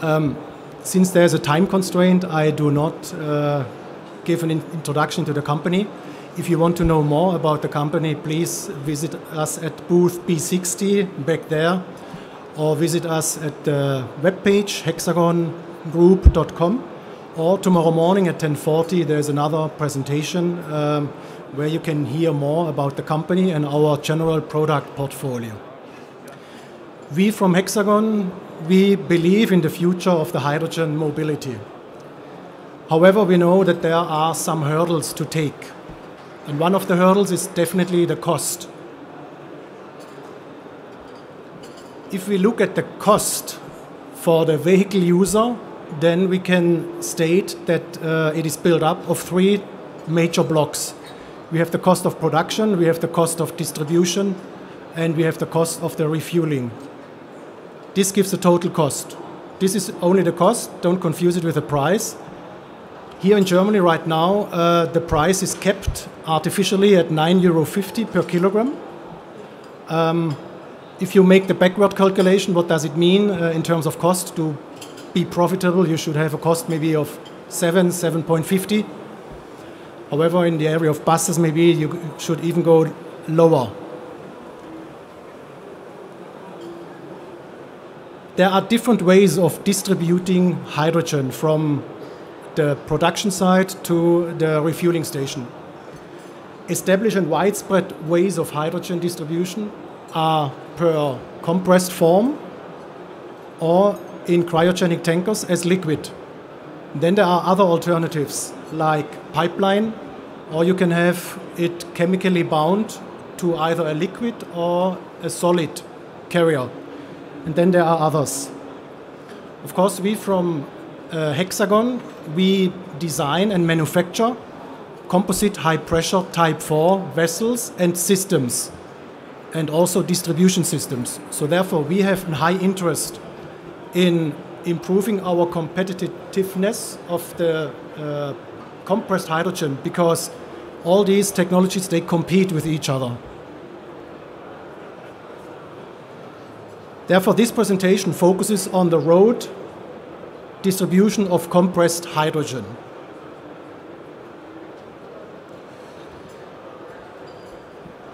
Um, since there's a time constraint, I do not uh, give an in introduction to the company. If you want to know more about the company, please visit us at booth B60 back there, or visit us at the webpage hexagongroup.com. Or tomorrow morning at 10:40, there's another presentation um, where you can hear more about the company and our general product portfolio. We from Hexagon, we believe in the future of the hydrogen mobility. However, we know that there are some hurdles to take. And one of the hurdles is definitely the cost. If we look at the cost for the vehicle user, then we can state that uh, it is built up of three major blocks. We have the cost of production, we have the cost of distribution, and we have the cost of the refueling. This gives the total cost. This is only the cost, don't confuse it with the price. Here in Germany right now, uh, the price is kept artificially at 9.50 euro per kilogram. Um, if you make the backward calculation, what does it mean uh, in terms of cost to be profitable? You should have a cost maybe of 7, 7.50. However, in the area of buses, maybe you should even go lower. There are different ways of distributing hydrogen from the production site to the refueling station. Established and widespread ways of hydrogen distribution are per compressed form or in cryogenic tankers as liquid. Then there are other alternatives like pipeline, or you can have it chemically bound to either a liquid or a solid carrier. And then there are others. Of course, we from uh, Hexagon, we design and manufacture composite high pressure type 4 vessels and systems and also distribution systems. So therefore we have a high interest in improving our competitiveness of the uh, compressed hydrogen because all these technologies they compete with each other. Therefore this presentation focuses on the road distribution of compressed hydrogen.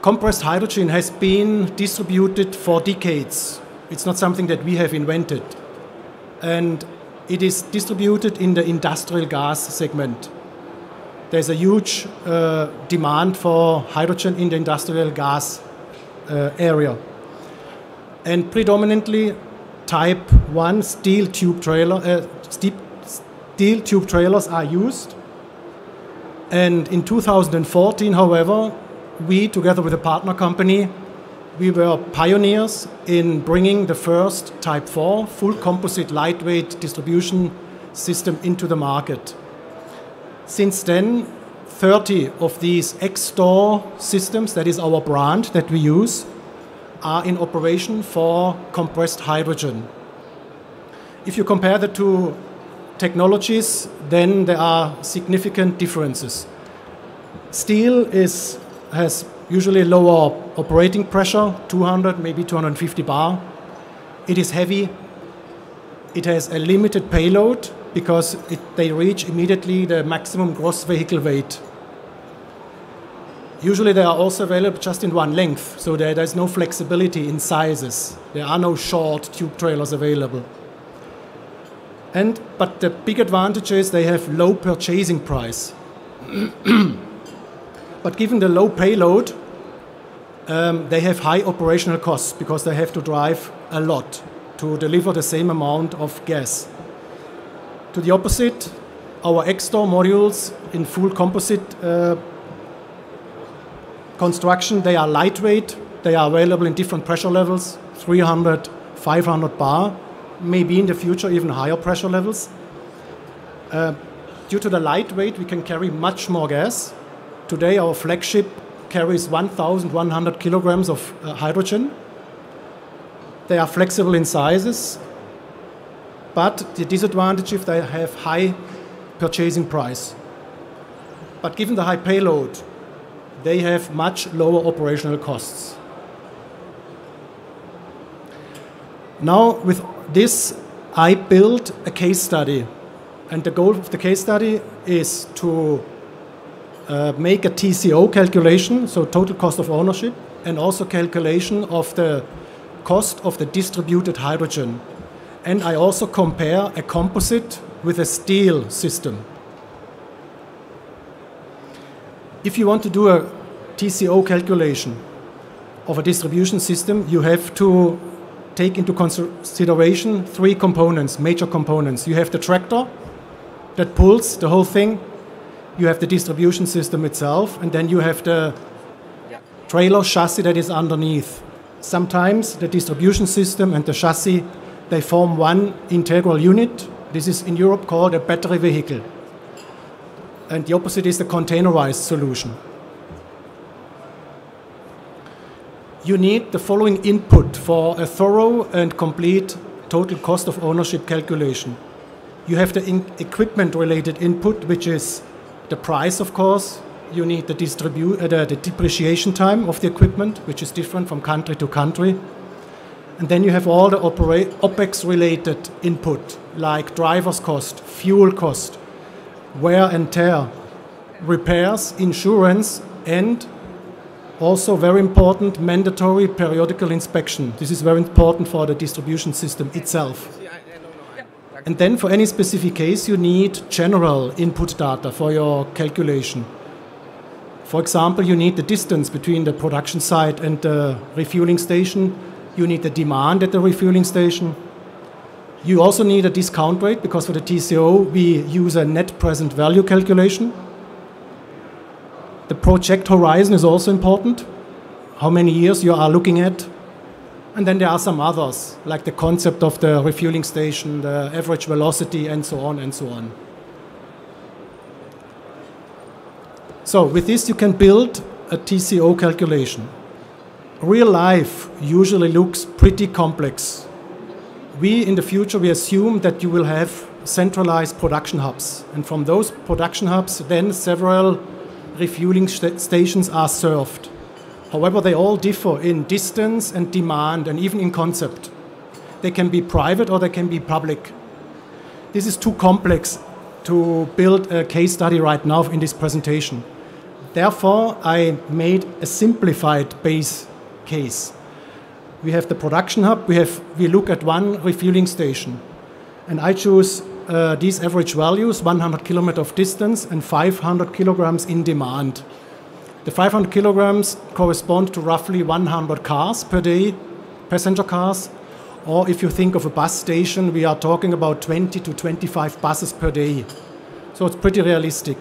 Compressed hydrogen has been distributed for decades. It's not something that we have invented. And it is distributed in the industrial gas segment. There's a huge uh, demand for hydrogen in the industrial gas uh, area. And predominantly type 1 steel tube trailer, uh, steel tube trailers are used. And in 2014, however, we, together with a partner company, we were pioneers in bringing the first Type 4 full composite lightweight distribution system into the market. Since then, 30 of these X-Store systems, that is our brand that we use, are in operation for compressed hydrogen. If you compare the two technologies, then there are significant differences. Steel is, has usually lower operating pressure, 200, maybe 250 bar. It is heavy. It has a limited payload because it, they reach immediately the maximum gross vehicle weight. Usually they are also available just in one length, so there, there's no flexibility in sizes. There are no short tube trailers available. And, but the big advantage is they have low purchasing price. but given the low payload, um, they have high operational costs because they have to drive a lot to deliver the same amount of gas. To the opposite, our X-Store modules in full composite uh, construction, they are lightweight, they are available in different pressure levels, 300, 500 bar, maybe in the future even higher pressure levels. Uh, due to the lightweight, we can carry much more gas. Today, our flagship carries 1,100 kilograms of uh, hydrogen. They are flexible in sizes, but the disadvantage is they have high purchasing price. But given the high payload, they have much lower operational costs. Now, with this, I built a case study. And the goal of the case study is to uh, make a TCO calculation, so total cost of ownership, and also calculation of the cost of the distributed hydrogen. And I also compare a composite with a steel system. If you want to do a TCO calculation of a distribution system, you have to take into consideration three components, major components. You have the tractor that pulls the whole thing, you have the distribution system itself, and then you have the trailer chassis that is underneath. Sometimes the distribution system and the chassis they form one integral unit. This is in Europe called a battery vehicle. And the opposite is the containerized solution. You need the following input for a thorough and complete total cost of ownership calculation. You have the equipment related input, which is the price, of course. You need the, distribu- uh, the, the depreciation time of the equipment, which is different from country to country. And then you have all the OPEX related input, like driver's cost, fuel cost, wear and tear, repairs, insurance, and also very important mandatory periodical inspection. This is very important for the distribution system itself. And then for any specific case, you need general input data for your calculation. For example, you need the distance between the production site and the refueling station. You need the demand at the refueling station. You also need a discount rate because for the TCO we use a net present value calculation. The project horizon is also important. How many years you are looking at and then there are some others, like the concept of the refueling station, the average velocity, and so on and so on. So with this, you can build a TCO calculation. Real life usually looks pretty complex. We, in the future, we assume that you will have centralized production hubs. And from those production hubs, then several refueling st stations are served. However, they all differ in distance and demand and even in concept. They can be private or they can be public. This is too complex to build a case study right now in this presentation. Therefore, I made a simplified base case. We have the production hub, we, have, we look at one refueling station. And I choose uh, these average values 100 kilometer of distance and 500 kilograms in demand. The 500 kilograms correspond to roughly 100 cars per day, passenger cars. Or if you think of a bus station, we are talking about 20 to 25 buses per day. So it's pretty realistic.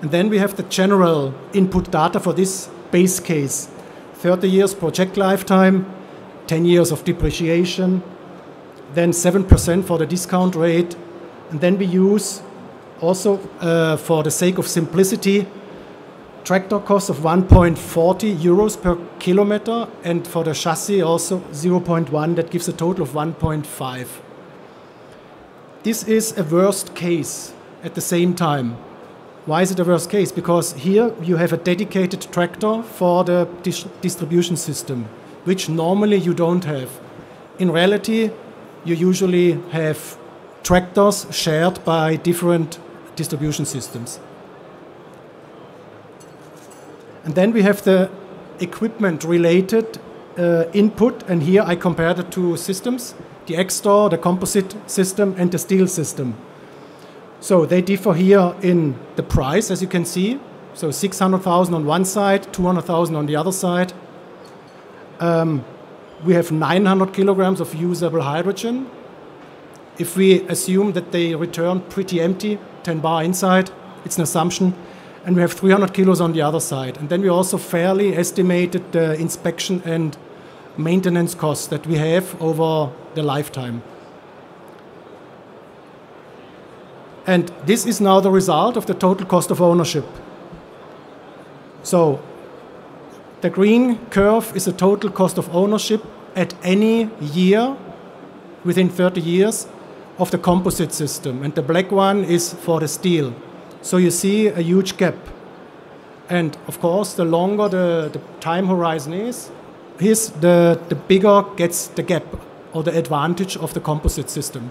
And then we have the general input data for this base case 30 years project lifetime, 10 years of depreciation, then 7% for the discount rate. And then we use also, uh, for the sake of simplicity, tractor cost of 1.40 euros per kilometer, and for the chassis also 0.1. That gives a total of 1.5. This is a worst case at the same time. Why is it a worst case? Because here you have a dedicated tractor for the dis distribution system, which normally you don't have. In reality, you usually have tractors shared by different distribution systems. And then we have the equipment related uh, input, and here I compare the two systems the X-Store, the composite system, and the steel system. So they differ here in the price, as you can see. So 600,000 on one side, 200,000 on the other side. Um, we have 900 kilograms of usable hydrogen. If we assume that they return pretty empty, 10 bar inside, it's an assumption, and we have 300 kilos on the other side. And then we also fairly estimated the inspection and maintenance costs that we have over the lifetime. And this is now the result of the total cost of ownership. So the green curve is the total cost of ownership at any year within 30 years of the composite system. And the black one is for the steel. So you see a huge gap. And of course, the longer the, the time horizon is, his, the, the bigger gets the gap or the advantage of the composite system.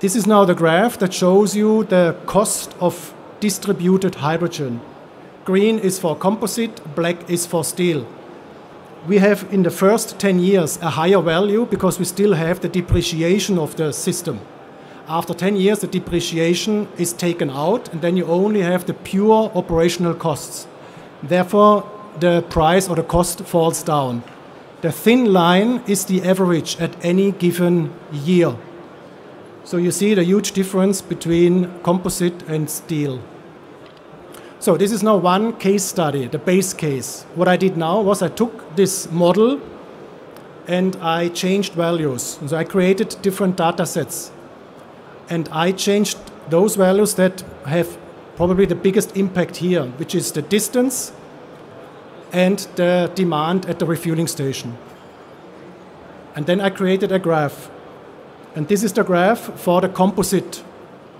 This is now the graph that shows you the cost of distributed hydrogen. Green is for composite, black is for steel. We have in the first 10 years a higher value because we still have the depreciation of the system. After 10 years, the depreciation is taken out, and then you only have the pure operational costs. Therefore, the price or the cost falls down. The thin line is the average at any given year. So you see the huge difference between composite and steel. So this is now one case study, the base case. What I did now was I took this model and I changed values. So I created different data sets and I changed those values that have probably the biggest impact here, which is the distance and the demand at the refueling station. And then I created a graph. And this is the graph for the composite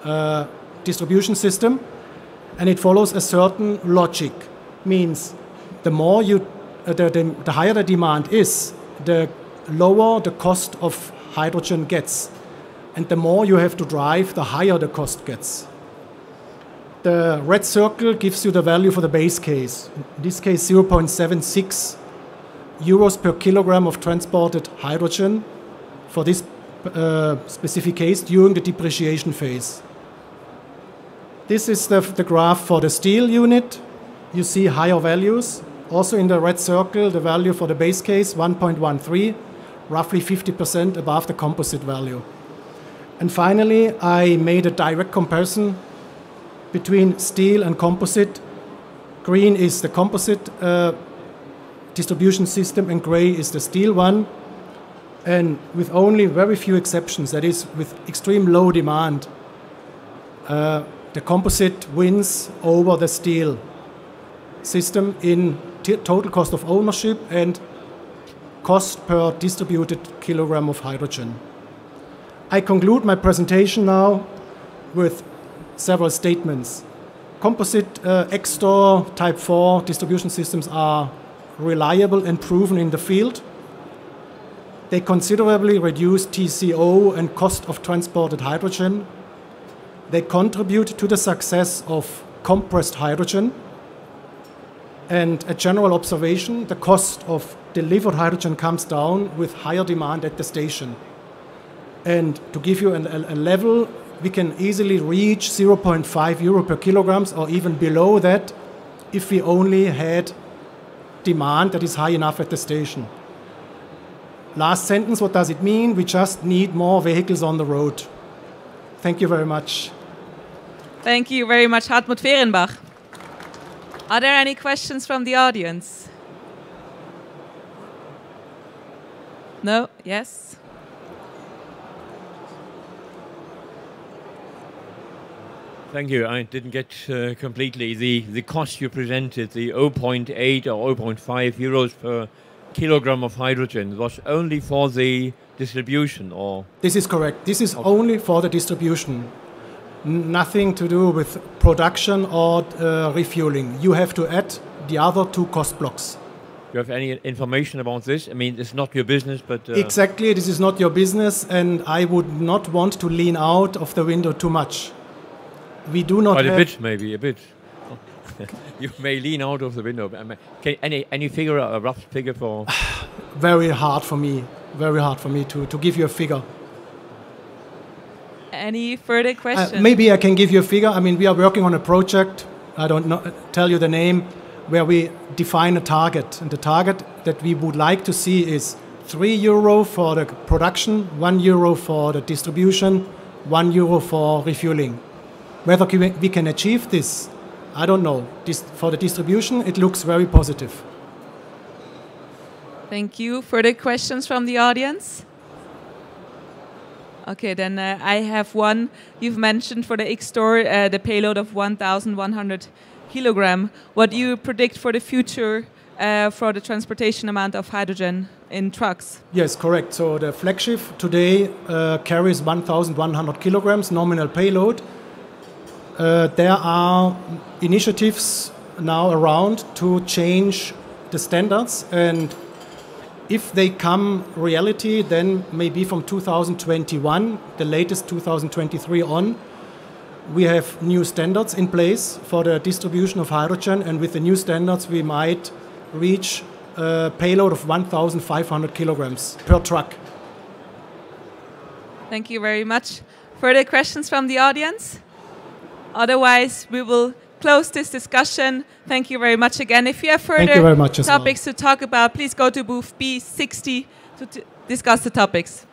uh, distribution system. And it follows a certain logic. Means the more you, uh, the, the, the higher the demand is, the lower the cost of hydrogen gets. And the more you have to drive, the higher the cost gets. The red circle gives you the value for the base case. In this case, 0.76 euros per kilogram of transported hydrogen for this uh, specific case during the depreciation phase. This is the, the graph for the steel unit. You see higher values. Also in the red circle, the value for the base case, 1.13, roughly 50% above the composite value. And finally, I made a direct comparison between steel and composite. Green is the composite uh, distribution system, and gray is the steel one. And with only very few exceptions, that is, with extreme low demand, uh, the composite wins over the steel system in total cost of ownership and cost per distributed kilogram of hydrogen. I conclude my presentation now with several statements. Composite uh, Type 4 distribution systems are reliable and proven in the field. They considerably reduce TCO and cost of transported hydrogen. They contribute to the success of compressed hydrogen. And a general observation the cost of delivered hydrogen comes down with higher demand at the station. And to give you an, a, a level, we can easily reach 0.5 euro per kilograms or even below that if we only had demand that is high enough at the station. Last sentence, what does it mean? We just need more vehicles on the road. Thank you very much. Thank you very much, Hartmut Fehrenbach. Are there any questions from the audience? No? Yes? Thank you. I didn't get uh, completely the, the cost you presented, the 0.8 or 0.5 euros per kilogram of hydrogen was only for the distribution or this is correct this is okay. only for the distribution N nothing to do with production or uh, refueling you have to add the other two cost blocks Do you have any information about this i mean it's not your business but uh exactly this is not your business and i would not want to lean out of the window too much we do not but a bit maybe a bit you may lean out of the window. Can any any figure a rough figure for? very hard for me. Very hard for me to to give you a figure. Any further questions? Uh, maybe I can give you a figure. I mean, we are working on a project. I don't know, tell you the name, where we define a target, and the target that we would like to see is three euro for the production, one euro for the distribution, one euro for refueling. Whether we can achieve this I don't know. This, for the distribution, it looks very positive. Thank you. Further questions from the audience? Okay, then uh, I have one. You've mentioned for the X-Store uh, the payload of 1,100 kilogram. What do you predict for the future uh, for the transportation amount of hydrogen in trucks? Yes, correct. So the flagship today uh, carries 1,100 kilograms nominal payload uh, there are initiatives now around to change the standards and if they come reality, then maybe from 2021, the latest 2023 on, we have new standards in place for the distribution of hydrogen, and with the new standards, we might reach a payload of 1,500 kilograms per truck. Thank you very much. Further questions from the audience? Otherwise, we will close this discussion. Thank you very much again. If you have further much topics well. to talk about, please go to booth B60 to discuss the topics.